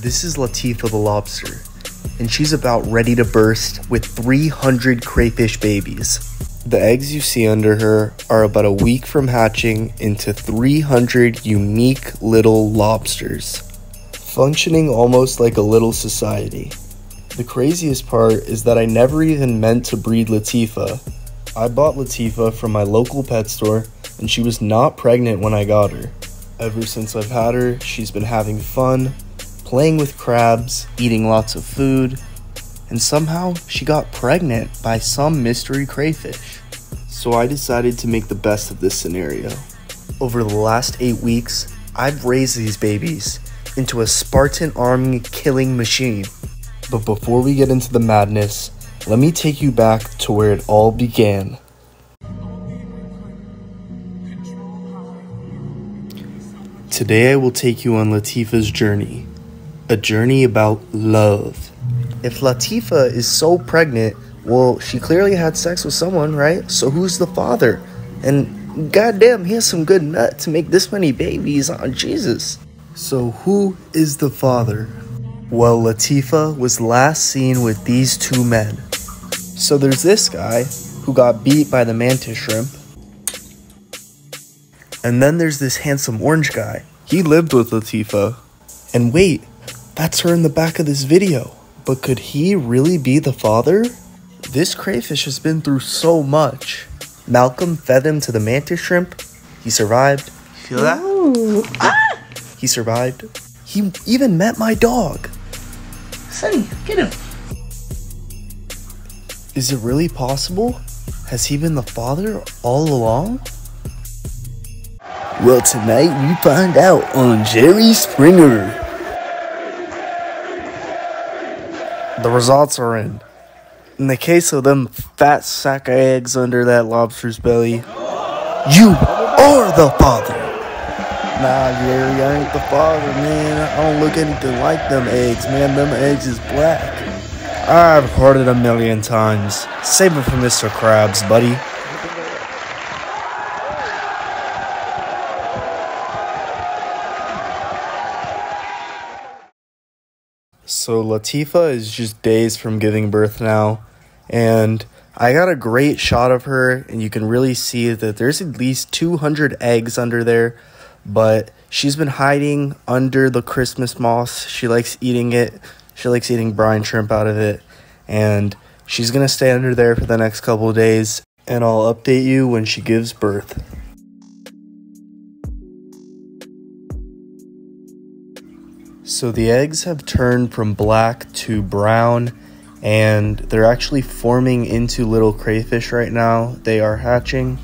This is Latifa the lobster, and she's about ready to burst with 300 crayfish babies. The eggs you see under her are about a week from hatching into 300 unique little lobsters, functioning almost like a little society. The craziest part is that I never even meant to breed Latifa. I bought Latifa from my local pet store, and she was not pregnant when I got her. Ever since I've had her, she's been having fun, playing with crabs, eating lots of food, and somehow she got pregnant by some mystery crayfish. So I decided to make the best of this scenario. Over the last eight weeks, I've raised these babies into a Spartan army killing machine. But before we get into the madness, let me take you back to where it all began. Today I will take you on Latifa's journey, a journey about love. If Latifa is so pregnant, well, she clearly had sex with someone, right? So who's the father? And goddamn, he has some good nut to make this many babies on Jesus. So who is the father? Well, Latifa was last seen with these two men. So there's this guy who got beat by the mantis shrimp. And then there's this handsome orange guy. He lived with Latifa. And wait, that's her in the back of this video. But could he really be the father? This crayfish has been through so much. Malcolm fed him to the mantis shrimp. He survived. Feel that? Ooh. Ah! He survived. He even met my dog. Sonny, get him. Is it really possible? Has he been the father all along? Well, tonight we find out on Jerry Springer. The results are in. In the case of them fat sack of eggs under that lobster's belly, you are the father. Nah, Jerry, I ain't the father, man. I don't look anything like them eggs, man. Them eggs is black. I've heard it a million times. Save it for Mr. Krabs, buddy. So Latifa is just days from giving birth now, and I got a great shot of her, and you can really see that there's at least 200 eggs under there, but she's been hiding under the Christmas moss. She likes eating it. She likes eating brine shrimp out of it, and she's gonna stay under there for the next couple of days, and I'll update you when she gives birth. So the eggs have turned from black to brown and they're actually forming into little crayfish right now. They are hatching.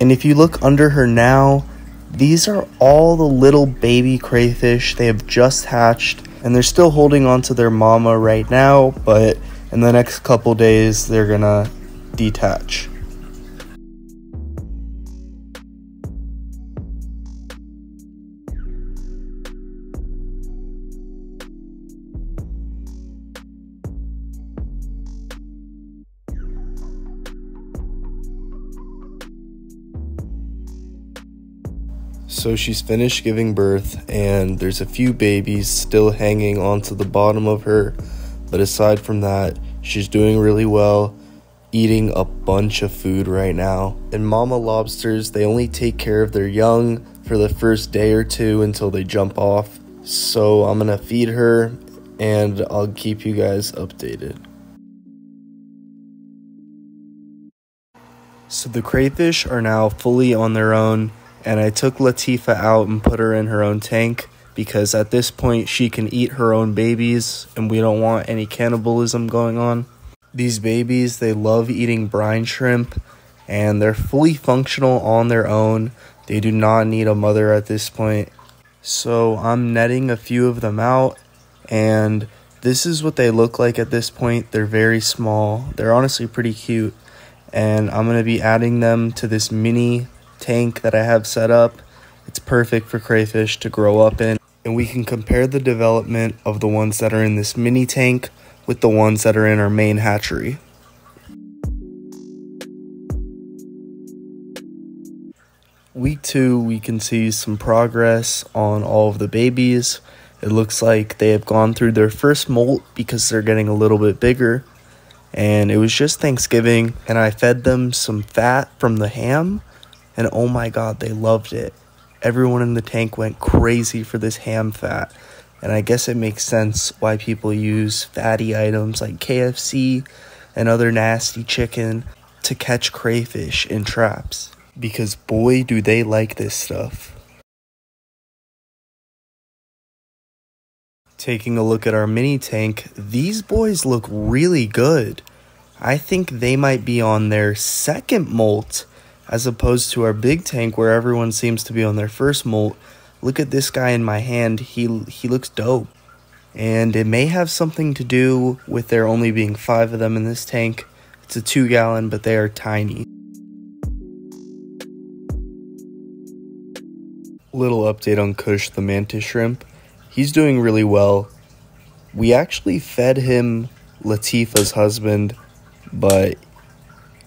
And if you look under her now, these are all the little baby crayfish. They have just hatched and they're still holding on to their mama right now, but in the next couple days, they're gonna detach. So she's finished giving birth, and there's a few babies still hanging onto the bottom of her. But aside from that, she's doing really well, eating a bunch of food right now. And mama lobsters, they only take care of their young for the first day or two until they jump off. So I'm gonna feed her, and I'll keep you guys updated. So the crayfish are now fully on their own and I took Latifa out and put her in her own tank because at this point she can eat her own babies and we don't want any cannibalism going on. These babies, they love eating brine shrimp and they're fully functional on their own. They do not need a mother at this point. So I'm netting a few of them out and this is what they look like at this point. They're very small. They're honestly pretty cute. And I'm going to be adding them to this mini tank that I have set up. It's perfect for crayfish to grow up in. And we can compare the development of the ones that are in this mini tank with the ones that are in our main hatchery. Week two, we can see some progress on all of the babies, It looks like they have gone through their first molt because they're getting a little bit bigger. And it was just Thanksgiving, and I fed them some fat from the ham, and oh my god, they loved it. Everyone in the tank went crazy for this ham fat, and I guess it makes sense why people use fatty items like KFC and other nasty chicken to catch crayfish in traps. Because boy, do they like this stuff. Taking a look at our mini tank, these boys look really good. I think they might be on their second molt as opposed to our big tank where everyone seems to be on their first molt. Look at this guy in my hand. He he looks dope. And it may have something to do with there only being 5 of them in this tank. It's a 2 gallon, but they are tiny. Little update on Kush the mantis shrimp he's doing really well. We actually fed him Latifah's husband, but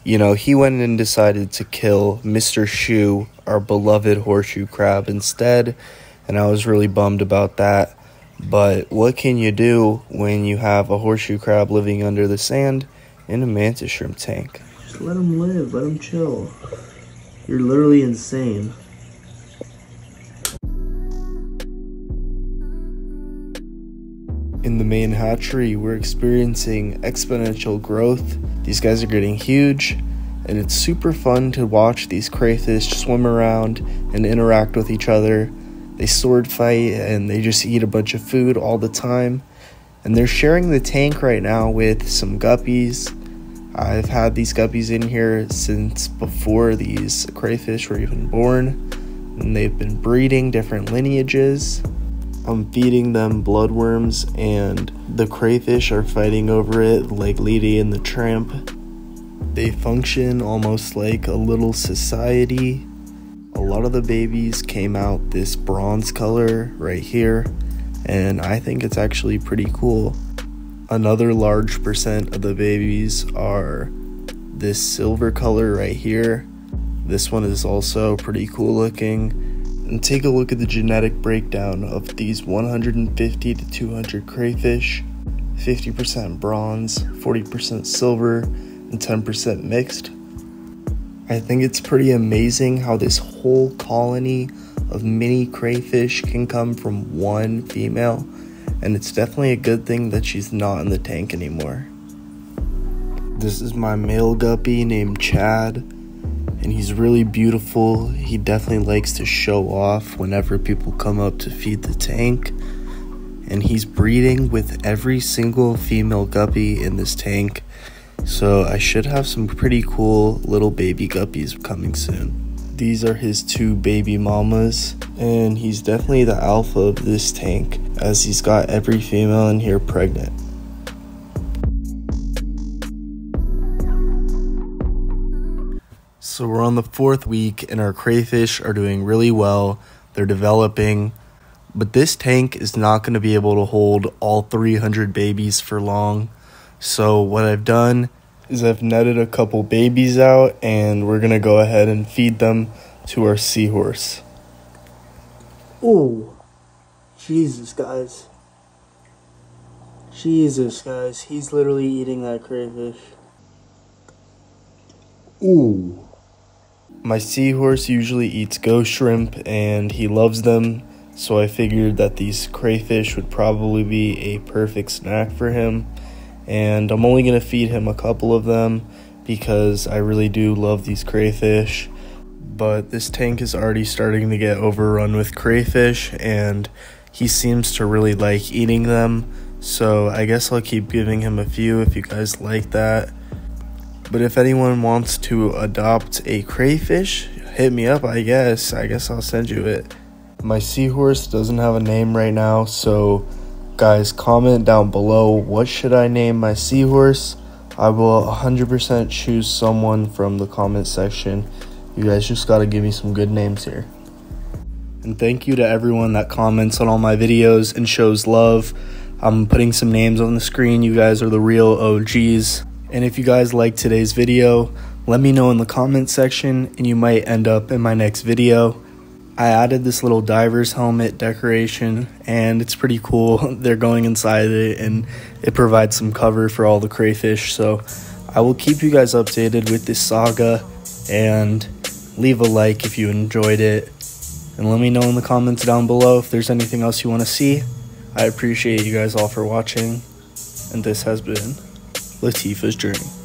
you know, he went and decided to kill Mr. Shoe, our beloved horseshoe crab, instead, and I was really bummed about that. But what can you do when you have a horseshoe crab living under the sand in a mantis shrimp tank? Just let him live, let him chill. You're literally insane. in the main hatchery, we're experiencing exponential growth. These guys are getting huge, and it's super fun to watch these crayfish swim around and interact with each other. They sword fight and they just eat a bunch of food all the time. And they're sharing the tank right now with some guppies. I've had these guppies in here since before these crayfish were even born, and they've been breeding different lineages. I'm feeding them bloodworms, and the crayfish are fighting over it like Lady and the Tramp. They function almost like a little society. A lot of the babies came out this bronze color right here, and I think it's actually pretty cool. Another large percent of the babies are this silver color right here. This one is also pretty cool looking and take a look at the genetic breakdown of these 150 to 200 crayfish 50% bronze, 40% silver, and 10% mixed. I think it's pretty amazing how this whole colony of mini crayfish can come from one female, and it's definitely a good thing that she's not in the tank anymore. This is my male guppy named Chad and he's really beautiful. He definitely likes to show off whenever people come up to feed the tank. And he's breeding with every single female guppy in this tank. So I should have some pretty cool little baby guppies coming soon. These are his two baby mamas, and he's definitely the alpha of this tank as he's got every female in here pregnant. So we're on the fourth week, and our crayfish are doing really well. They're developing, but this tank is not going to be able to hold all 300 babies for long. So what I've done is I've netted a couple babies out, and we're going to go ahead and feed them to our seahorse. Oh, Jesus, guys. Jesus, guys. He's literally eating that crayfish. Ooh. My seahorse usually eats ghost shrimp and he loves them, so I figured that these crayfish would probably be a perfect snack for him. And I'm only going to feed him a couple of them because I really do love these crayfish. But this tank is already starting to get overrun with crayfish and he seems to really like eating them. So I guess I'll keep giving him a few if you guys like that. But if anyone wants to adopt a crayfish, hit me up, I guess. I guess I'll send you it. My seahorse doesn't have a name right now, so guys, comment down below what should I name my seahorse? I will 100% choose someone from the comment section. You guys just got to give me some good names here. And thank you to everyone that comments on all my videos and shows love. I'm putting some names on the screen. You guys are the real OGs. And if you guys like today's video, let me know in the comment section and you might end up in my next video. I added this little diver's helmet decoration, and it's pretty cool. They're going inside it, and it provides some cover for all the crayfish. So I will keep you guys updated with this saga, and leave a like if you enjoyed it. And let me know in the comments down below if there's anything else you want to see. I appreciate you guys all for watching, and this has been Latifah's Journey.